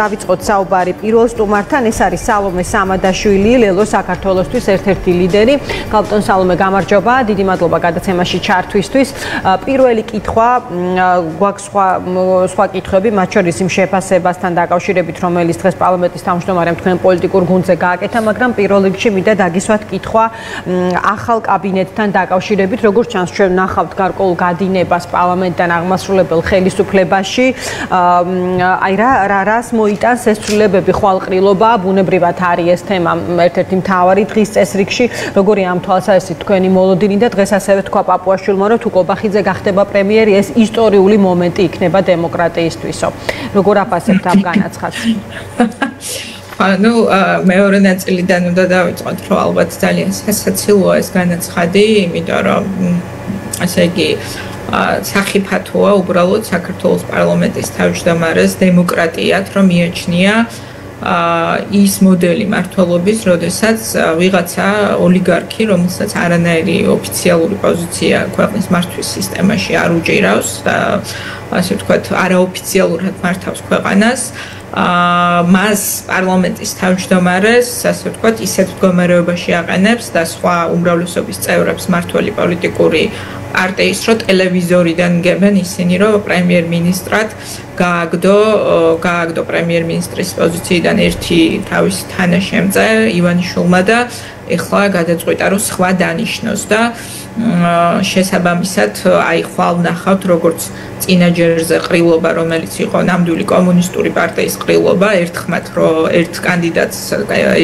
დავიწყოთ საუბარი პირველ სტუმართან. ეს არის სალომე სამადაშვილი ლელო საქართველოსთვის ერთ-ერთი ლიდერი. გალტონ სალომე გამარჯობა. დიდი მადლობა გადაცემაში ჩართვისთვის. პირველი კითხვა გვაქვს სხვა სხვა კითხვები? მათ შორის იმ შეფასებასთან დაკავშირებით რომელიც დღეს პარლამენტის თავმჯდომარემ თქვენ პოლიტიკურ გუნდზე გააკეთა მაგრამ პირველ რიგში მინდა დაგისვათ კითხვა ახალ კაბინეტთან დაკავშირებით როგორც ჩანს ჩვენ ნახავთ გარკვეულ გადინებას პარლამენტთან აღმასრულებელ ხელისუფლებაში. აი რა რა რას მოიტანს ეს ცვლილებები ხვალყრილობა. ბუნებრივად არის ეს თემა ერთ-ერთი მთავარი დღის წესრიგში როგორი ამ თვალსაზრისით თქვენი მოლოდინი და დღეს ასევე თქვა პაპუაშვილმა რომ თუ კობახიძე გახდება პრემიერი ეს ისტორიული მომენტი იქნება დემოკრატიისთვისო. როგორ აფასებთ ამ განაცხადს? ანუ მეორე ნაწილიდან უნდა დავიწყოთ რომ ალბათ ძალიან სასაცილოა ეს განაცხადი იმიტომ რომ ასე იგი სახიფათოა უბრალოდ საქართველოს პარლამენტის თავმჯდომარეს დემოკრატიად რომ მიაჩნია ის მოდელი მართლობის, როდესაც ვიღაცა ოლიგარქი, რომელსაც არანაირი ოფიციალური პოზიცია ქვეყნის მართვის სისტემაში არ უჭირავს ასე ვთქვათ, არაოფიციალურად მართავს ქვეყანას, აა მას პარლამენტის თავმჯდომარეს, ასე ვთქვათ, ისეთ მდგომარეობაში აყენებს და სხვა უმრავლესობის წევრებს მართველი პოლიტიკური პარტიის რო ტელევიზორიდან გებენ ისინი რომ პრემიერ-მინისტრად გააგდო გააგდო პრემიერ-მინისტრის პოზიციიდან ერთი თავის თანაშემწე ივანიშვილმა და ეხლა გადაწყვიტა რომ სხვა დანიშნოს და შესაბამისად აი ხვალ ნახავთ როგორც წინაჯერზე ყრილობა რომელიც იყო ნამდვილი კომუნისტური პარტიის ყრილობა ერთხმათ რომ ერთ კანდიდატს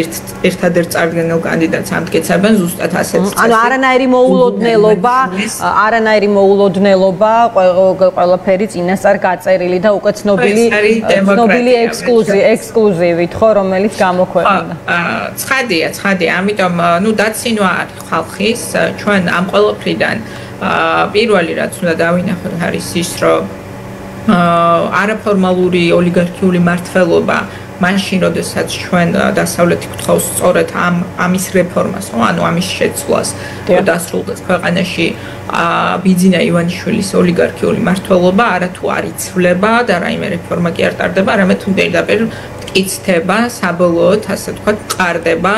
ერთ ერთადერთ წარდგენილ კანდიდატს ამტკიცებენ ზუსტად ასეც ანუ არანაირი მოულოდნელობა არანაირი მოულოდნელობა ყველაფერი წინასწარ გაწერილი და უკვე ცნობილი ცნობილი ექსკლუზივი ექსკლუზივით ხო რომელიც გამოქვეყნდა. ცხადია ცხადია ამიტომ ნუ დაცინვა ხალხის ჩვენ ამ ყველაფრიდან პირველი რაც უნდა დავინახოთ არის ის რომ არაფორმალური ოლიგარქიული მართლობა მაშინ როდესაც ჩვენ დასავლეთი გთხოვს სწორედ ამ ამის რეფორმას, ანუ ამის შეცვლას და დასრულდეს ქვეყანაში ბიძინა ივანიშვილის ოლიგარქიული მართლობა არათუ არ იცვლება და რაიმე რეფორმა კი არ ტარდება, არამედ თუ პირდაპირ მტკიცდება, საბოლოოდ ასე ვთქვათ, ყარდება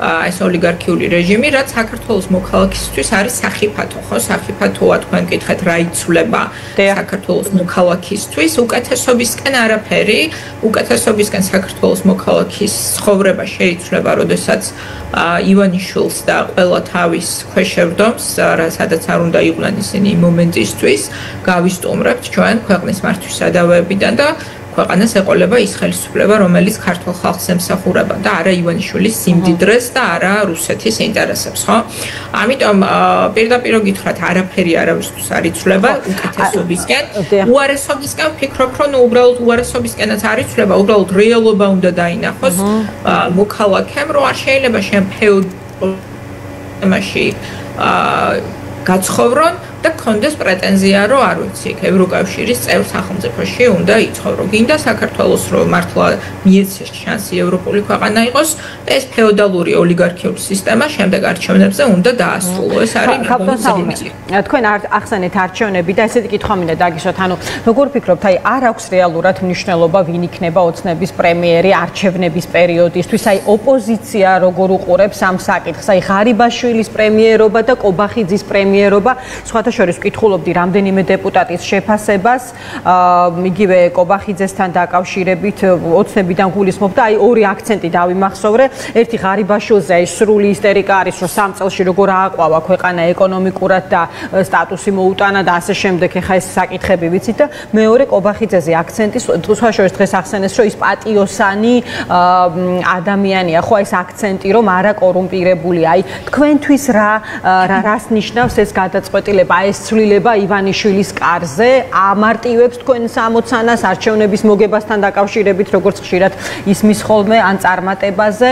ეს ოლიგარქიული რეჟიმი, რაც საქართველოს მოქალაქისთვის არის სახიფათო, ხო? სახიფათოა თქვენ კითხეთ რა იცვლება საქართველოს მოქალაქისთვის, უკეთესობისკენ არაფერი, უკეთესობისკენ საქართველოს მოქალაქის ცხოვრება შეიცვლება, როდესაც ივანიშვილს და ყველა თავის ქვეშევდომს, სადაც არ უნდა იყვნენ ისინი მომენტისთვის, გავისტუმრებთ ჩვენ ქვეყნის მართვის სადავეებიდან და ქვეყანას ეყოლება ის ხელისუფლება, რომელიც ქართულ ხალხს ემსახურება და არა ივანიშვილის სიმდიდრეს და არა რუსეთის ინტერესებს, ხო? ამიტომ პირდაპირ გითხრათ, არაფერი არავისთვის არ იცვლება უკეთესობისკენ. უარესობისკენ ვფიქრობ, რომ უბრალოდ უარესობისკენაც არ იცვლება, უბრალოდ რეალობა უნდა დაინახოს მოქალაქემ, რომ არ შეიძლება შენ ფეოდალში აა გაცხოვრონ და გქონდეს პრეტენზია, რომ არ ვიცი, ევროკავშირის წევრ სახელმწიფოში უნდა იცხოვრო. გინდა საქართველოს რომ მართლა მიეცეს შანსი ევროპული ქვეყანა იყოს, ეს ფეოდალური ოლიგარქიული სისტემა შემდეგ არჩევნებზე უნდა დაასრულო. ეს არის მეგობრები. თქვენ ახსენეთ არჩევნები და ესეთი კითხვა მინდა დაგიშვათ, ანუ როგორ ფიქრობთ, აი არ აქვს რეალურად მნიშვნელობა ვინ იქნება ოცნების პრემიერი არჩევნების პერიოდისთვის, აი ოპოზიცია როგორ უყურებს ამ საკითხს, აი ღარიბაშვილის პრემიერობა და კობახიძის პრემიერობა სხვათა საერთაშორის ვკითხულობდი რამდენიმე დეპუტატის შეფასებას, იგივე კობახიძესთან დაკავშირებით ოცნებიდან გულისხმობ და აი ორი აქცენტი დავიმახსოვრე. ერთი ღარიბაშვილზე აი სრული ისტერიკა არის, რომ სამ წელში როგორ ააყვავა ქვეყანა ეკონომიკურად და სტატუსი მოუტანა და ასე შემდეგ. ეხა ეს საკითხები ვიცით და მეორე კობახიძეზე აქცენტი სხვაშორის დღეს ახსენეს, რომ ის პატიოსანი ადამიანია, ხო ეს აქცენტი რომ არა კორუმპირებული. აი თქვენთვის რა რას ნიშნავს ეს გადაწყვეტილება? ეს ცვლილება ივანიშვილის კარზე. ამარტივებს თქვენს ამოცანას არჩევნების მოგებასთან დაკავშირებით როგორც ხშირად ისმის ხოლმე ან წარმატებაზე.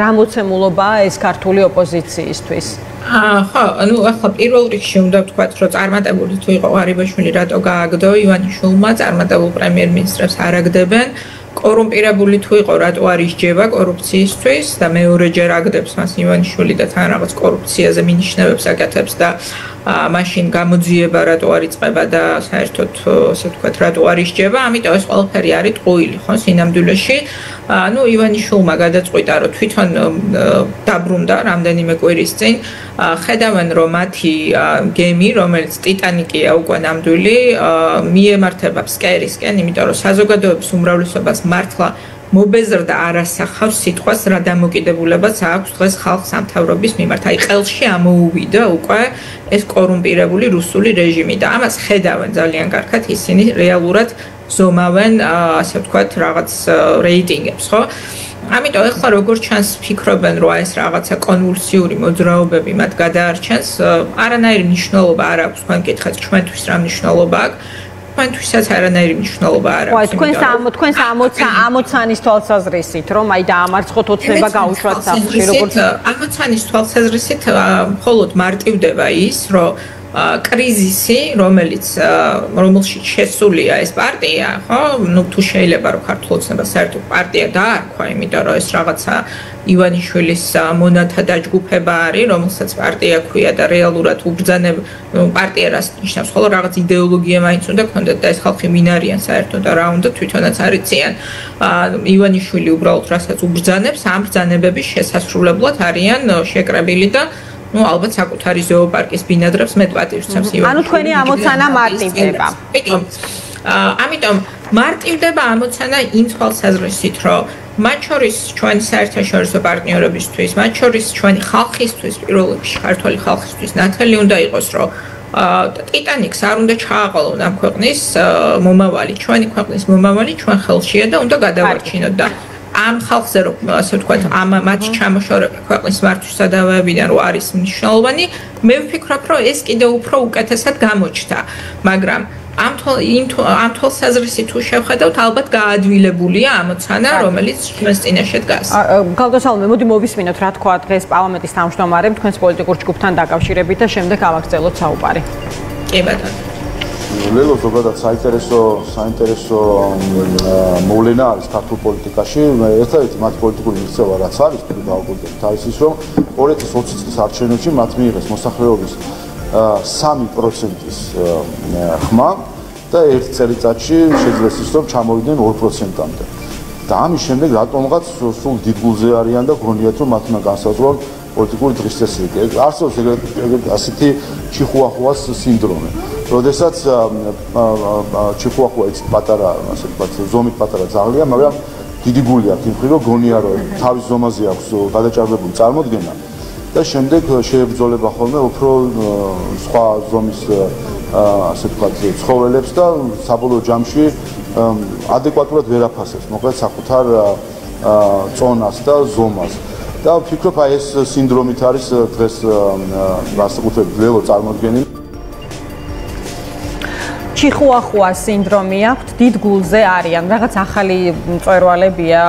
რა მოცემულობაა ეს ქართული ოპოზიციისთვის? ხო, ანუ ახლა პირველ რიგში უნდა ვთქვათ, რომ წარმატებული თუ იყო ღარიბაშვილი, რატო გააგდო? ივანიშვილმა წარმატებულ პრემიერ-მინისტრებს არაგდებენ. კორუმპირებული თუ იყო, რატო არ ისჯება კორუფციისთვის და მეორეჯერ აგდებს მას ივანიშვილი და თან რაღაც კორუფციაზე მინიშნებებს აკეთებს და მაშინ გამოძიება რატო არ იწება და საერთოდ ასე ვთქვათ რატო არ ისჯება ამიტომ ეს ყველაფერი არის ტყუილი ხო სინამდვილეში. ну ივანიშვილმა გადაწყვიტა რომ თვითონ დაბრუნდა რამდენიმე კვირის წინ. ხედავენ რომ მათი გემი რომელიც ტიტანიკია უკვე ნამდვილი მიემართება ფსკერისკენ იმიტომ რომ საზოგადოების უმრავლესობას მართლა მობეზრდა არასახავს სიტყვას რა დამოკიდებულებაც აქვს დღეს ხალხს სამთავრობის მიმართ. აი ყელში ამოუვიდა უკვე ეს კორუმპირებული რუსული რეჟიმი და ამას ხედავენ ძალიან კარგად ისინი რეალურად ზომავენ ასე ვთქვათ რაღაც რეიტინგებს, ხო? ამიტომ ახლა როგორ ჩანს ფიქრობენ რომ ეს რაღაცა კონვულსიური მოძრაობები მათ გადაარჩენს, არანაირი მნიშვნელობა არ აქვს, თქვენ კითხეთ ჩვენთვის რა მნიშვნელობა აქვს? თქვენთვისაც არანაირი მნიშვნელობა არ აქვს. ხო, თქვენს თქვენს ამოცა ამოცანის თვალსაზრისით, რომ აი დაამარცხოთ ოცნება გაუშვათ საფრთხე, როგორც ამოცანის თვალსაზრისით, მხოლოდ მარტივდება ის, რომ კრიზისი, რომელიც რომელშიც შესულია ეს პარტია, ხო? ნუ თუ შეიძლება რომ ქართულ ოცნებას საერთოდ პარტია დაარქვა, იმიტომ რომ ეს რაღაცა ივანიშვილის მონათა დაჯგუფება არის, რომელსაც პარტია ქვია და რეალურად უბრძანებ პარტია რას ნიშნავს, ხოლო რაღაც იდეოლოგია მაინც უნდა ქონდეთ და ეს ხალხი მინარიან საერთოდ და რა უნდა თვითონაც არიციან. ივანიშვილი უბრალოდ რასაც უბრძანებს, ამ ბრძანებების შესასრულებლად არიან შეკრებილი და ну ალბათ საკუთარი ზოოპარკის ბინადრებს მე პატივს ცემს ივანიშვილი. ანუ თქვენი ამოცანა მარტივდება. ამიტომ მარტივდება ამოცანა იმ თვალსაზრისით, რომ მათ შორის ჩვენ საერთაშორისო პარტნიორებისთვის, მათ შორის ჩვენი ხალხისთვის, პირველ რიგში ქართული ხალხისთვის ნათელი უნდა იყოს, რომ ტიტანიკს არ უნდა ჩააყოლონ ამ ქვეყნის მომავალი, ჩვენი ქვეყნის მომავალი ჩვენ ხელშია და უნდა გადავარჩინოთ და ამ ხალხზე რომ ასე ვთქვათ ამ მათ ჩამოშორება ქვეყნის მართვისა და ვებიდან რომ არის მნიშვნელოვანი მე ვფიქრობ რომ ეს კიდევ უფრო უკეთესად გამოჩნდა მაგრამ ამ იმ ამ თვალსაზრისი თუ შევხედავთ ალბათ გაადვილებულია ამოცანა რომელიც ჩვენს წინაშე დგას გალდოსალმე მოდი მოვისმინოთ რა თქვა დღეს პარლამენტის თავმჯდომარემ თქვენს პოლიტიკურ ჯგუფთან დაკავშირებით და შემდეგ ავაგრძელოთ საუბარი. კი ბატონო ლელო ზოგადად საინტერესო საინტერესო მოვლენა არის ქართულ პოლიტიკაში. ერთადერთი მათ პოლიტიკური მიღწევა რაც არის, თუ დავაკვირდებით, არის ის, რომ 2020 წლის არჩევნებში მათ მიიღეს მოსახლეობის 3%-ის ხმა და ერთ წელიწადში შეძლეს ის, რომ ჩამოვიდნენ 2%-ამდე. და ამის შემდეგ რატომღაც სულ დიდგულზე არიან და გონიათ, რომ მათ უნდა განსაზღვრონ პოლიტიკური დღესდღეობით. არსებობს ეგრეთ ასეთი ჩიხუახუას სინდრომი. როდესაც ჩიხუახუა ის პატარა, ასე ვთქვათ, ზომით პატარა ძაღლია, მაგრამ დიდი გული აქვს იმ ხრივ, გონია რომ თავის ზომაზე აქვს გადაჭარბებული წარმოდგენა და შემდეგ შეებრძოლება ხოლმე უფრო სხვა ზომის ასე ვთქვათ, ცხოველებს და საბოლოო ჯამში ადეკვატურად ვერ აფასებს, მოკლედ საკუთარ წონას და ზომას. და ვფიქრობ აი ეს სინდრომით არის დღეს განსაკუთრებით ველო წარმოქმნილი ჩიხუახუა სინდრომი აქვს, დიდ გულზე არიან, რაღაც ახალი მწვერვალებია,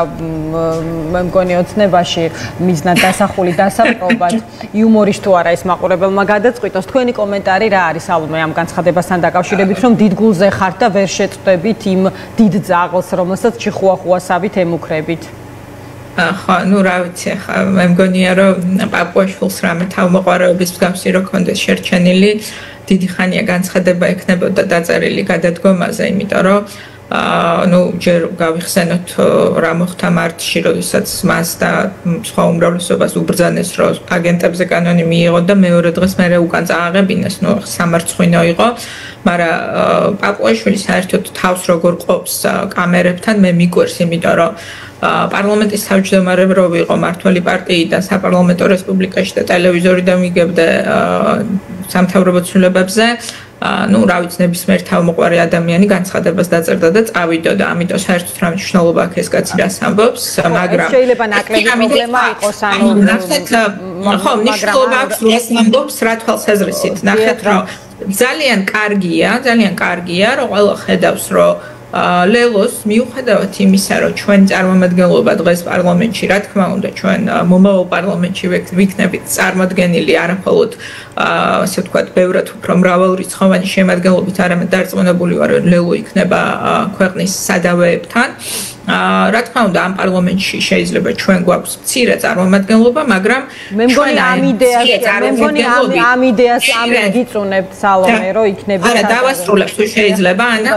მე მგონი ოცნებაში მიზნად დასახული დასაბრობად, იუმორის თუ არა ეს მაყურებელმა გადაწყვიტოს, თქვენი კომენტარი რა არის ალმე ამ განცხადებასთან დაკავშირებით, რომ დიდ გულზე ხართ და ვერ შეწყვდებით იმ დიდ ძაღლს, რომელსაც ჩიხუახუასავით ემუქრებით? ხო, ну, რა ვიცი, ხა მე მგონია, რომ პაპუაშვილს რამე თავმოყარეობის მსგავსი რო კონდეს შერჩენილი, დიდი ხანია განცხადება ექნებოდა დაწერილი გადადგომაზე, იმიტომ რომ აა ну ჯერ გავიხსენოთ რა მოხდა მარტში, როდესაც მას და სხვა უმრავლესობას უბრძანეს, რომ აგენტებზე კანონი მიიღო და მეორე დღეს მე უკან წააღებინეს, ну სამარცხვინო იყო, მაგრამ პაპუაშვილი საერთოდ თავს როგორ ყოფს კამერებთან მე მიკვირს, იმიტომ რომ პარლამენტის თავმჯდომარე რო ვიყო მართველი პარტიიდან საპარლამენტო რესპუბლიკაში და ტელევიზორი დამიგებდა სამთავრობო ცვლილებებზე ну, რა ვიცი, ნებისმიერ თავმოყარი ადამიანი განცხადებას დაწერდა და წავიდა და ამიტომ საერთოდ რა მნიშვნელობა აქვს ეს კაცი რას ამბობს, მაგრამ შეიძლება ნაკლები პრობლემა იყოს, ანუ ნახეთ, ხო, მნიშვნელობა აქვს რას ამბობს, რა თვალსაზრისით. ნახეთ, რომ ძალიან კარგია, ძალიან კარგია, რომ ყველა ხედავს, რომ ლელოს მიუხედავად იმისა, რომ ჩვენ წარმომადგენლობა დღეს პარლამენტში, რა თქმა უნდა, ჩვენ მომავალ პარლამენტში ვიქნებით წარმოადგენილი არაფოლოდ ასე ვთქვათ, ბევრად უფრო მრავალრიცხოვანი შემადგენლობით, არამედ დარწმუნებული ვარ, რომ ლელო იქნება ქვეყნის სადავეებთან. აა რა თქმა უნდა ამ პარლამენტში შეიძლება ჩვენ გვაქვს მცირე წარმომადგენლობა, მაგრამ მე მგონი ამ იდეას მე მგონი ამ იდეას ამ გიწუნებთ სალომე რომ იქნება არა დავასრულებ თუ შეიძლება ანა.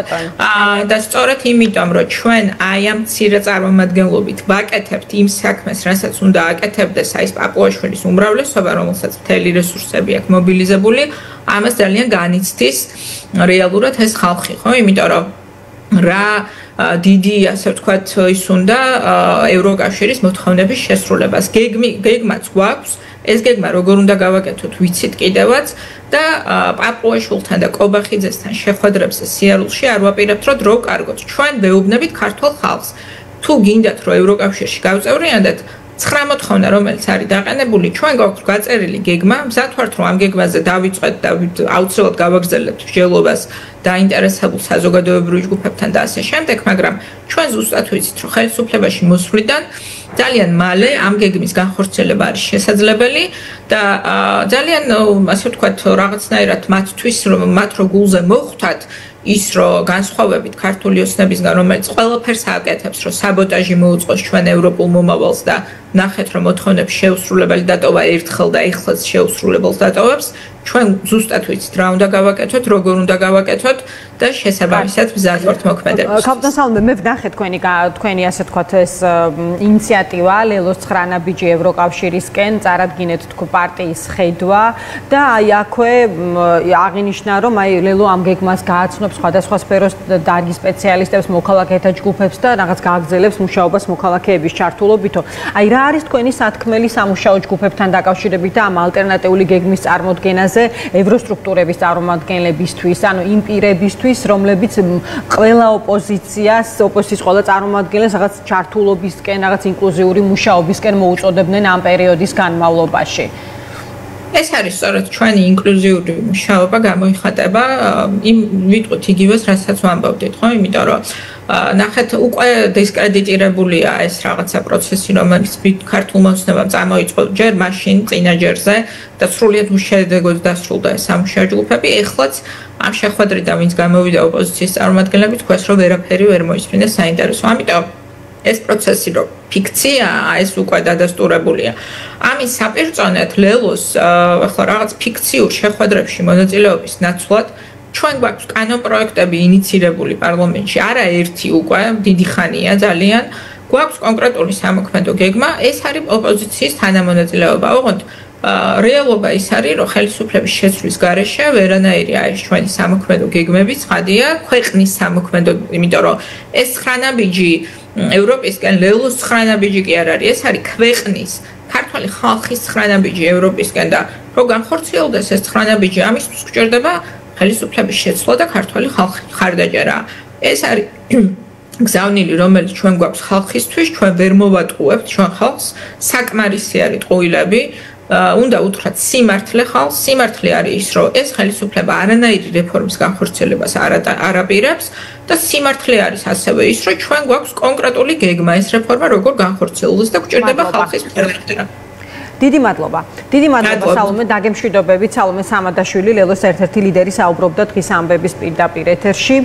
და სწორედ იმიტომ რომ ჩვენ აი ამ მცირე წარმომადგენლობით ვაკეთებთ იმ საქმეს, რასაც უნდა აკეთებდეს აი პაპუაშვილის უმრავლესობა, რომელსაც მთელი რესურსები აქვს მობილიზებული, ამას ძალიან განიცდის რეალურად ეს ხალხი, ხო? იმიტომ რომ რა დიდი ასე ვთქვათ ის უნდა ევროკავშირის მოთხოვნების შესრულებას. გეგმი გეგმაც გვაქვს. ეს გეგმა როგორ უნდა გავაკეთოთ, ვიცით კიდევაც და პაპუაშულთან და კობახიძესთან შეხვედრებს სიარულში არ ვაპირებთ, რომ დრო კარგოთ. ჩვენ ვეუბნებით ქართულ ხალხს. თუ გინდათ რომ ევროკავშირში გავწევრიანდეთ, 9 მოთხოვნა რომელიც არის დაყენებული. ჩვენ გვაქვს გაწერილი გეგმა მზად ვართ რომ ამ გეგმაზე დავიწყეთ და აუცილებლად გავაგრძელებთ მსჯელობას დაინტერესებულ საზოგადოებრივ ჯგუფებთან და ასე შემდეგ მაგრამ ჩვენ ზუსტად ვიცით რომ ხელისუფლებაში მოსვლიდან ძალიან მალე ამ გეგმის განხორციელება არის შესაძლებელი და ძალიან ასე ვთქვათ რაღაცნაირად მათთვის რომ მათ რო გულზე მოხვთათ ის რომ განსხვავებით ქართული ოსნებისგან რომელიც ყველაფერს აკეთებს რომ საბოტაჟი მოუწყოს ჩვენ ევროპულ მომავალს და ნახეთ რომ მოთხოვნებს შეუსრულებელი დატოვა ერთხელ და ეხლაც შეუსრულებელს დატოვებს ჩვენ ზუსტად ვიცით რა უნდა გავაკეთოთ როგორ უნდა გავაკეთოთ და შესაბამისად მზად ვართ მოქმედებს. კაპიტან სალმე, მე ვნახე თქვენი თქვენი ასე თქვათ ეს ინიციატივა ლელოს 9 ნაბიჯი ევროკავშირისკენ წარადგინეთ თქო პარტიის ხედვა და აი აქვე აღინიშნა რომ აი ლელო ამ გეგმას გააცნობს სხვადასხვა სფეროს დარგი სპეციალისტებს, მოქალაქეთა ჯგუფებს და რაღაც გააგრძელებს მუშაობას მოქალაქეების ჩართულობითო. აი რა არის თქვენი სათქმელი სამუშაო ჯგუფებთან დაკავშირებით და ამ ალტერნატიული გეგმის წარმოქმნაზე ევროსტრუქტურების წარმომადგენლებისთვის, ანუ იმ პირებისთვის იმისთვის, რომლებიც ყველა ოპოზიციას, ოპოზიციის ყველა წარმომადგენელს რაღაც ჩართულობისკენ, რაღაც ინკლუზიური მუშაობისკენ მოუწოდებდნენ ამ პერიოდის განმავლობაში. ეს არის სწორედ ჩვენი ინკლუზიური მუშაობა გამოიხატება იმ ვიტყვით იგივეს, რასაც ვამბობდით, ხო? იმიტომ რომ ნახეთ უკვე დისკრედიტირებულია ეს რაღაცა პროცესი რომელიც ქართულ მოსნებამ წამოიწყო ჯერ მაშინ წინაჯერზე და სრულიად უშედეგოდ დასრულდა ეს სამშა ჯგუფები ეხლაც ამ შეხვედრიდან ვინც გამოვიდა ოპოზიციის წარმომადგენლები თქვეს რომ ვერაფერი ვერ მოისმინეს საინტერესო ამიტომ ეს პროცესი რო ფიქციაა ეს უკვე დადასტურებულია ამის საპირწონეთ ლელოს ახლა რაღაც ფიქციურ შეხვედრებში მონაწილეობის ნაცვლად ჩვენ გვაქვს კანონ პროექტები ინიცირებული პარლამენტში, არა ერთი უკვე, დიდი ხანია ძალიან. გვაქვს კონკრეტული სამოქმედო გეგმა, ეს არის ოპოზიციის თანამონაწილეობა. ოღონდ რეალობა ის არის, რომ ხელისუფლების შეცვლის გარეშე ვერანაირი არის ჩვენი სამოქმედო გეგმები, ცხადია, ქვეყნის სამოქმედო, იმიტომ რომ ეს ხრანაბიჯი ევროპისკენ ლელოს ხრანაბიჯი კი არ არის, ეს არის ქვეყნის ქართული ხალხის ხრანაბიჯი ევროპისკენ და რო განხორციელდეს ეს ხრანაბიჯი, ამისთვის გჭირდება ხელისუფლების შეცვლა და ქართული ხალხი ხარდაჭერა. ეს არის გზავნილი, რომელიც ჩვენ გვაქვს ხალხისთვის, ჩვენ ვერ მოვატყუებთ ჩვენ ხალხს, საკმარისი არის ტყუილები. უნდა უთხრათ სიმართლე ხალხს, სიმართლე არის ის, რომ ეს ხელისუფლება არანაირი რეფორმის განხორციელებას არ არაპირებს და სიმართლე არის ასევე ის, რომ ჩვენ გვაქვს კონკრეტული გეგმა ეს რეფორმა როგორ განხორციელდეს და გვჭირდება ხალხის ფერმერთა. დიდი მადლობა. დიდი მადლობა სალომე დაგემშვიდობებით. სალომე სამადაშვილი, ლელოს ერთ-ერთი ლიდერი საუბრობდა დღის ამბების პირდაპირ ეთერში.